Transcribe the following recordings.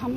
हम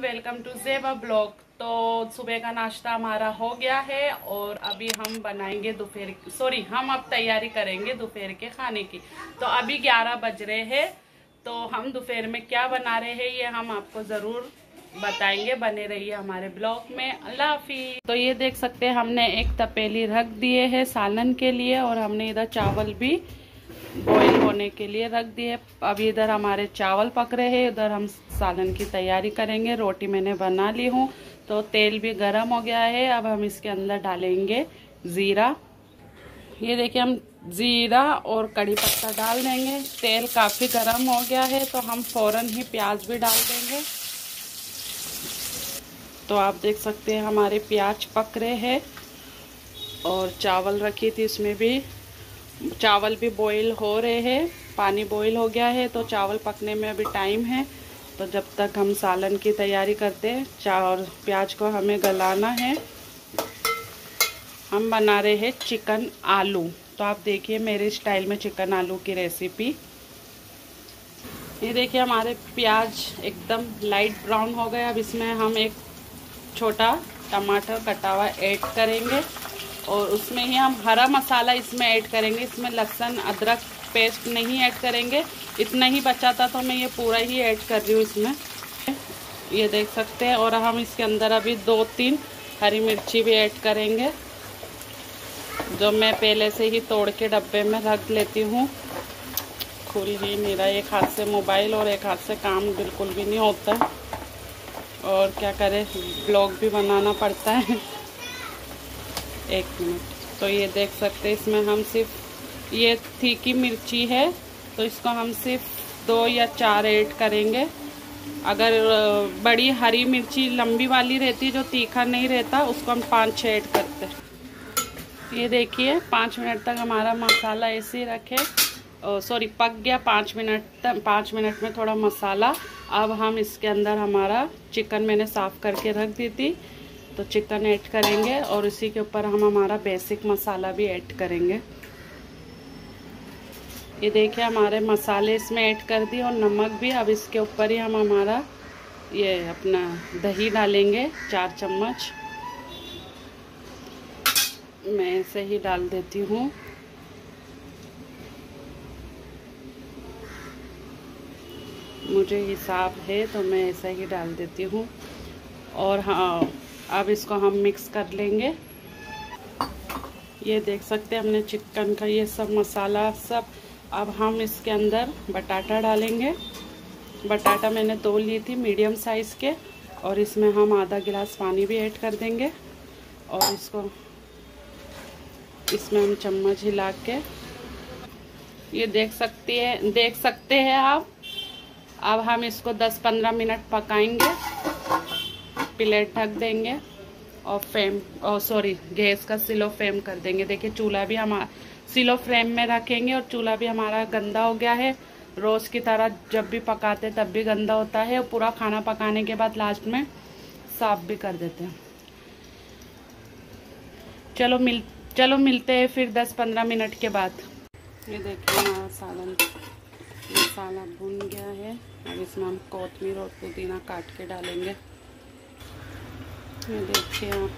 welcome to जेबा blog तो सुबह का नाश्ता हमारा हो गया है और अभी हम बनाएँगे दोपहर सॉरी हम अब तैयारी करेंगे दोपहर के खाने की। तो अभी 11 बज रहे हैं। तो हम दोपहर में क्या बना रहे हैं, ये हम आपको ज़रूर बताएँगे। बने रहिए हमारे ब्लॉग में। अल्लाह हाफिज। तो ये देख सकते हैं, हमने एक तपेली रख दिए है सालन के लिए और हमने इधर चावल भी बॉईल होने के लिए रख दिए अभी इधर हमारे चावल पक रहे हैं उधर हम सालन की तैयारी करेंगे। रोटी मैंने बना ली हूँ तो तेल भी गर्म हो गया है। अब हम इसके अंदर डालेंगे ज़ीरा। ये देखिए, हम ज़ीरा और कड़ी पत्ता डाल देंगे। तेल काफ़ी गर्म हो गया है तो हम फ़ौरन ही प्याज भी डाल देंगे। तो आप देख सकते हैं हमारे प्याज पक रहे हैं और चावल रखी थी इसमें भी। चावल भी बॉईल हो रहे हैं, पानी बॉईल हो गया है तो चावल पकने में अभी टाइम है। तो जब तक हम सालन की तैयारी करते हैं चावल प्याज को हमें गलाना है, हम बना रहे हैं चिकन आलू। तो आप देखिए मेरे स्टाइल में चिकन आलू की रेसिपी ये देखिए हमारे प्याज एकदम लाइट ब्राउन हो गए। अब इसमें हम एक छोटा टमाटर कटा हुआ ऐड करेंगे और उसमें ही हम हरा मसाला इसमें ऐड करेंगे। इसमें लहसुन, अदरक पेस्ट नहीं ऐड करेंगे। इतना ही बचा था तो मैं ये पूरा ही ऐड कर रही हूँ इसमें। ये देख सकते हैं और हम इसके अंदर अभी दो तीन हरी मिर्ची भी ऐड करेंगे। जो मैं पहले से ही तोड़ के डब्बे में रख लेती हूँ। खुल ही मेरा एक हाथ से मोबाइल और एक हाथ से काम बिल्कुल भी नहीं होता। और क्या करें, ब्लॉग भी बनाना पड़ता है। एक मिनट। तो ये देख सकते हैं, इसमें हम सिर्फ़, ये तीखी मिर्ची है तो इसको हम सिर्फ़ दो या चार ऐड करेंगे। अगर बड़ी हरी मिर्ची लंबी वाली रहती, जो तीखा नहीं रहता, उसको हम पाँच छः ऐड करते ये देखिए, पाँच मिनट तक हमारा मसाला ऐसे ही रखे। सॉरी पक गया पाँच मिनट तक, पाँच मिनट में थोड़ा मसाला। अब हम इसके अंदर हमारा चिकन मैंने साफ़ करके रख दी थी। तो चिकन ऐड करेंगे और इसी के ऊपर हम हमारा बेसिक मसाला भी ऐड करेंगे। ये देखिए, हमारे मसाले इसमें ऐड कर दिए और नमक भी। अब इसके ऊपर ही हम हमारा ये अपना दही डालेंगे, चार चम्मच। मैं ऐसे ही डाल देती हूँ। मुझे हिसाब है तो मैं ऐसा ही डाल देती हूँ। और हाँ अब इसको हम मिक्स कर लेंगे। ये देख सकते हैं हमने चिकन का ये सब मसाला सब। अब हम इसके अंदर बटाटा डालेंगे। बटाटा मैंने तोल ली थी मीडियम साइज़ के और इसमें हम आधा गिलास पानी भी ऐड कर देंगे। और इसको इसमें हम चम्मच हिला के, ये देख सकती है, देख सकते हैं आप। अब हम इसको 10-15 मिनट पकाएँगे, प्लेट ढक देंगे और फ्रेम, और सॉरी, गैस का सिलो फ्रेम कर देंगे। देखिए, चूल्हा भी हम सिलो फ्रेम में रखेंगे और चूल्हा भी हमारा गंदा हो गया है। रोज़ की तरह जब भी पकाते तब भी गंदा होता है। और पूरा खाना पकाने के बाद लास्ट में साफ़ भी कर देते हैं। चलो, मिल चलो मिलते हैं फिर 10-15 मिनट के बाद। ये देखिए हमारा सालन मसाला भुन गया है। अब इसमें हम कोतमीर और पुदीना काट के डालेंगे। ये देखिए आप।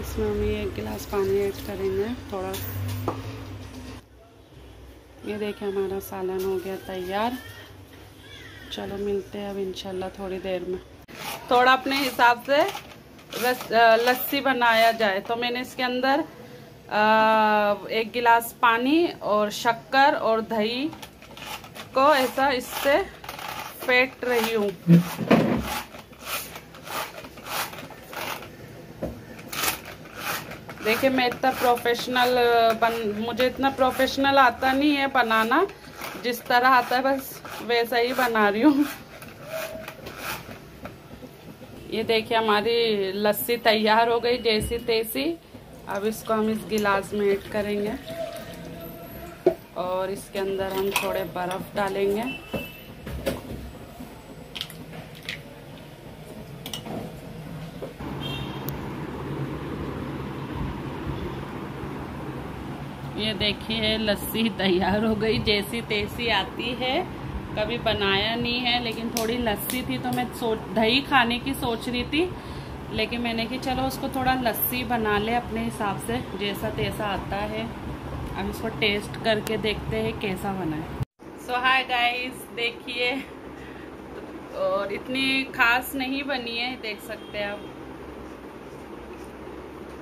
इसमें हम एक गिलास पानी ऐड करेंगे थोड़ा। ये देखिए हमारा सालन हो गया तैयार। चलो मिलते हैं अब इंशाल्लाह थोड़ी देर में। थोड़ा अपने हिसाब से लस्सी बनाया जाए। तो मैंने इसके अंदर एक गिलास पानी और शक्कर और दही को ऐसा इससे फेंट रही हूँ। देखिए, मैं इतना प्रोफेशनल बन, मुझे इतना प्रोफेशनल आता नहीं है बनाना। जिस तरह आता है, बस वैसा ही बना रही हूँ। ये देखिए हमारी लस्सी तैयार हो गई जैसी तैसी। अब इसको हम इस गिलास में ऐड करेंगे और इसके अंदर हम थोड़े बर्फ़ डालेंगे। ये देखिए, लस्सी तैयार हो गई जैसी तैसी आती है। कभी बनाया नहीं है, लेकिन थोड़ी लस्सी थी तो मैं सोच दही खाने की सोच रही थी, लेकिन मैंने कि चलो उसको थोड़ा लस्सी बना ले अपने हिसाब से, जैसा तैसा आता है। अब इसको टेस्ट करके देखते हैं कैसा बना है. सो हाय गाइस देखिए, और इतनी खास नहीं बनी है, देख सकते हैं आप।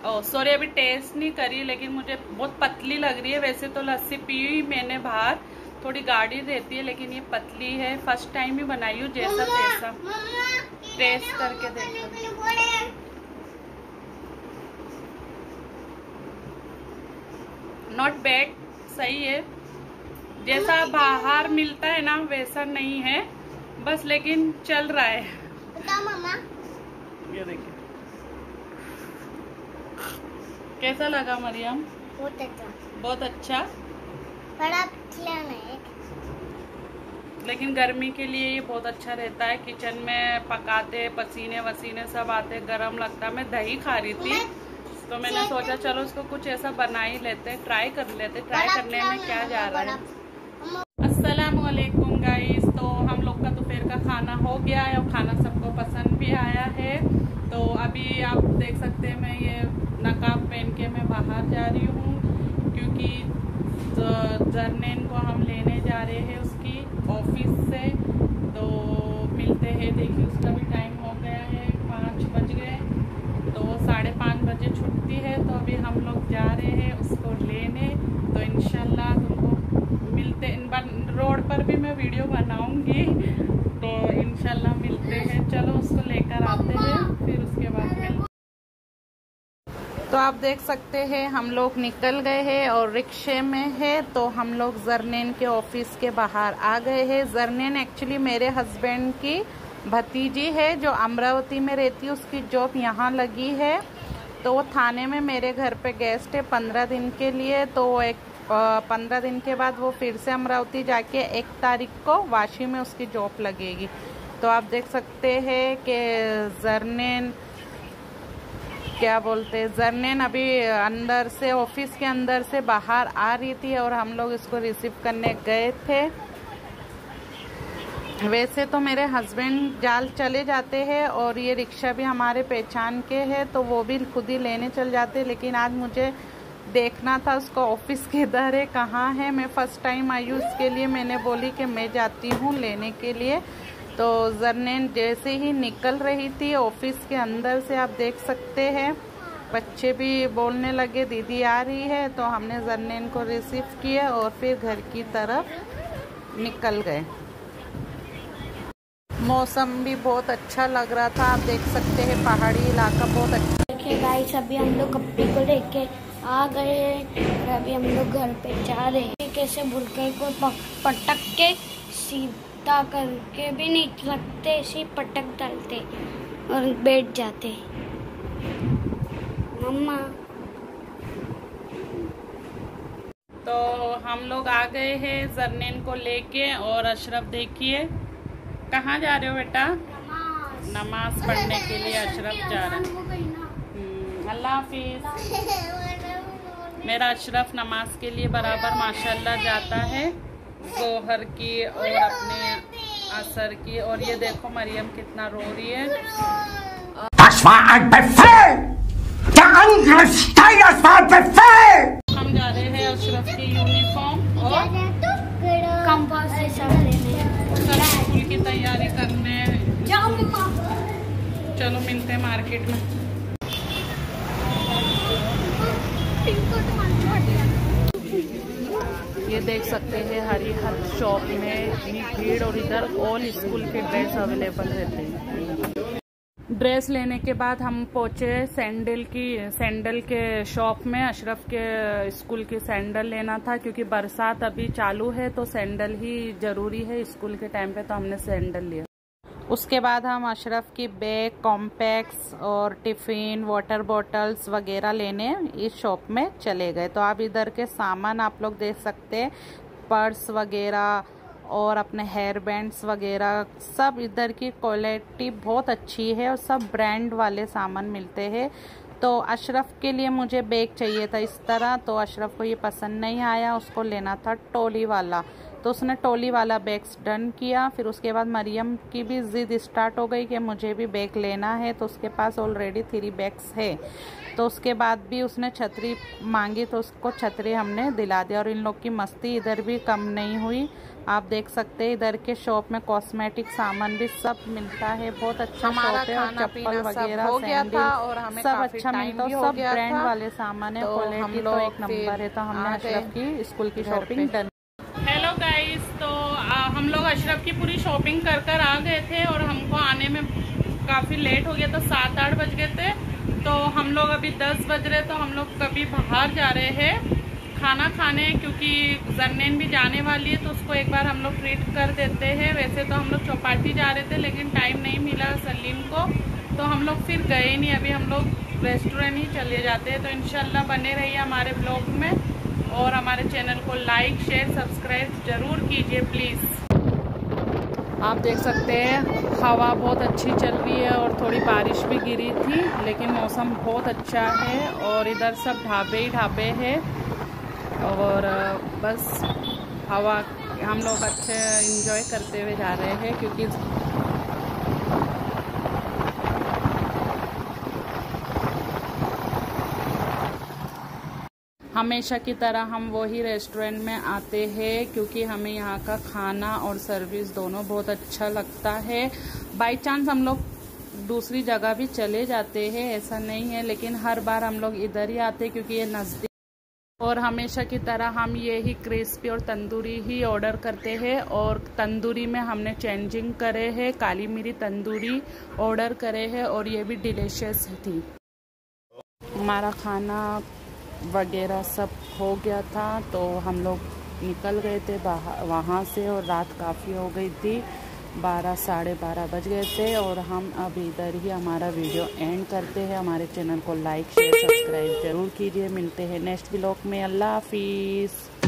ओ सॉरी अभी टेस्ट नहीं करी, लेकिन मुझे बहुत पतली लग रही है। वैसे तो लस्सी पी मैंने बाहर थोड़ी गाढ़ी रहती है लेकिन ये पतली है। फ़र्स्ट टाइम ही बनाई हूँ जैसा तैसा। टेस्ट करके देखो। नॉट बैड सही है। जैसा बाहर मिलता है ना वैसा नहीं है। बस लेकिन चल रहा है। ये देखिए। कैसा लगा मरियम? बहुत अच्छा। बहुत अच्छा। बड़ा खिलाना है। लेकिन गर्मी के लिए ये बहुत अच्छा रहता है। किचन में पकाते पसीने वसीने सब आते गर्म लगता। मैं दही खा रही थी तो मैंने सोचा चलो उसको कुछ ऐसा बना ही लेते ट्राई कर लेते। ट्राई करने में क्या जा रहा है? अस्सलाम वालेकुम गाइस तो हम लोग का दोपहर का खाना हो गया है और खाना सबको पसंद भी आया है। तो अभी आप देख सकते हैं मैं ये नकाब पहन के मैं बाहर जा रही हूँ क्योंकि जरनेन को हम लेने जा रहे हैं उसकी। ऑफ़िस से तो मिलते हैं देखिए उसका भी टाइम हो गया है पाँच बज गए तो साढ़े पाँच बजे छुट्टी है तो अभी हम लोग जा रहे हैं उसको लेने तो इनशाला तुमको मिलते रोड पर भी मैं वीडियो बनाऊँगी तो इनशाला मिलते हैं चलो उसको लेकर आते हैं फिर उसके बाद मिलते तो आप देख सकते हैं, हम लोग निकल गए हैं और रिक्शे में है तो हम लोग जरनेन के ऑफ़िस के बाहर आ गए हैं। जरनेन एक्चुअली मेरे हस्बैंड की भतीजी है, जो अमरावती में रहती है, उसकी जॉब यहाँ लगी है। तो वो थाने में मेरे घर पे गेस्ट है पंद्रह दिन के लिए तो एक पंद्रह दिन के बाद वो फिर से अमरावती जाके एक तारीख को वाशी में उसकी जॉब लगेगी। तो आप देख सकते हैं कि जरनेन क्या बोलते हैं? जरनेन अभी अंदर से, ऑफ़िस के अंदर से बाहर आ रही थी और हम लोग इसको रिसीव करने गए थे। वैसे तो मेरे हस्बैंड जाल चले जाते हैं और ये रिक्शा भी हमारे पहचान के हैं तो वो भी खुद ही लेने चल जाते लेकिन आज मुझे देखना था उसका ऑफ़िस किधर है, कहाँ है। मैं फ़र्स्ट टाइम आई हूँ उसके लिए मैंने बोली कि मैं जाती हूँ लेने के लिए। तो जरनेन जैसे ही निकल रही थी ऑफ़िस के अंदर से आप देख सकते हैं। बच्चे भी बोलने लगे, दीदी आ रही है। तो हमने जरनेन को रिसीव किया और फिर घर की तरफ़ निकल गए। मौसम भी बहुत अच्छा लग रहा था, आप देख सकते हैं पहाड़ी इलाका बहुत अच्छा। देखिए गाइस अभी हम लोग कपड़े को लेके आ गए हैं। अभी हम लोग घर पे जा रहे हैं। कैसे भुलके को पटक के सीधे इतना करके भी नहीं लगते ऐसे पटक डालते और बैठ जाते। मम्मा। तो हम लोग आ गए हैं जरनेन को लेके और अशरफ देखिए। कहाँ जा रहे हो बेटा? नमाज़। नमाज़ पढ़ने के लिए अशरफ जा रहे हैं। हम्म, अल्लाह हाफिज। मेरा अशरफ नमाज़ के लिए बराबर माशाल्लाह जाता है। जोहर की और अपने असर की और ये देखो मरियम कितना रो रही है। हम जा रहे हैं अशरफ की यूनिफॉर्म और स्कूल की तैयारी करने। चलो मिलते हैं मार्केट में। ये देख सकते हैं, हरी हर शॉप में इतनी भीड़ और इधर ऑल स्कूल के ड्रेस अवेलेबल रहते हैं। ड्रेस लेने के बाद हम पहुँचे सैंडल की सैंडल के शॉप में, अशरफ के स्कूल की सैंडल लेना था, क्योंकि बरसात अभी चालू है तो सैंडल ही ज़रूरी है स्कूल के टाइम पे तो हमने सैंडल लिया। उसके बाद हम अशरफ की बैग कॉम्पैक्स और टिफ़िन वाटर बॉटल्स वगैरह लेने इस शॉप में चले गए। तो आप इधर के सामान आप लोग देख सकते हैं, पर्स वगैरह और अपने हेयर बैंड्स वगैरह, सब इधर की क्वालिटी बहुत अच्छी है और सब ब्रांड वाले सामान मिलते हैं। तो अशरफ के लिए मुझे बैग चाहिए था इस तरह तो अशरफ को ये पसंद नहीं आया, उसको लेना था टोली वाला। तो उसने टोली वाला बैग्स डन किया फिर उसके बाद मरियम की भी ज़िद स्टार्ट हो गई कि मुझे भी बैग लेना है तो उसके पास ऑलरेडी थ्री बैग्स है। तो उसके बाद भी उसने छतरी मांगी तो उसको छतरी हमने दिला दिया और इन लोग की मस्ती इधर भी कम नहीं हुई। आप देख सकते हैं इधर के शॉप में कॉस्मेटिक सामान भी सब मिलता है बहुत अच्छा शॉप है और चप्पल वगैरह सैंडल सब अच्छा मिलता है सब ब्रांड वाले सामान है क्वालिटी तो, तो एक नंबर है। तो हमने अशरफ की स्कूल की शॉपिंग डन हम लोग अशरफ की पूरी शॉपिंग कर कर आ गए थे और हमको आने में काफ़ी लेट हो गया था, सात आठ बज गए थे। तो हम लोग अभी दस बज रहे तो हम लोग कभी बाहर जा रहे हैं। खाना खाने, क्योंकि जन्नेन भी जाने वाली है तो उसको एक बार हम लोग ट्रीट कर देते हैं। वैसे तो हम लोग चौपाटी जा रहे थे, लेकिन टाइम नहीं मिला सलीम को। तो हम लोग फिर गए नहीं, अभी हम लोग रेस्टोरेंट ही चले जाते हैं। तो इनशाला बने रहिए हमारे ब्लॉग में, और हमारे चैनल को लाइक शेयर सब्सक्राइब ज़रूर कीजिए प्लीज़ आप देख सकते हैं, हवा बहुत अच्छी चल रही है और थोड़ी बारिश भी गिरी थी, लेकिन मौसम बहुत अच्छा है और इधर सब ढाबे ही ढाबे हैं और बस हवा हम लोग अच्छे इंजॉय करते हुए जा रहे हैं क्योंकि हमेशा की तरह हम वही रेस्टोरेंट में आते हैं, क्योंकि हमें यहाँ का खाना और सर्विस दोनों बहुत अच्छा लगता है। बाई चांस हम लोग दूसरी जगह भी चले जाते हैं, ऐसा नहीं है, लेकिन हर बार हम लोग इधर ही आते हैं, क्योंकि ये नज़दीक और हमेशा की तरह हम ये ही क्रिस्पी और तंदूरी ही ऑर्डर करते हैं और तंदूरी में हमने चेंजिंग करे है, काली मिरी तंदूरी ऑर्डर करे है और ये भी डिलीशियस थी। हमारा खाना वगैरह सब हो गया था तो हम लोग निकल गए थे वहाँ से और रात काफ़ी हो गई थी। बारह, साढ़े बारह बज गए थे और हम अब इधर ही हमारा वीडियो एंड करते हैं। हमारे चैनल को लाइक, शेयर, सब्सक्राइब ज़रूर कीजिए। मिलते हैं नेक्स्ट ब्लॉग में। अल्लाह हाफिज़।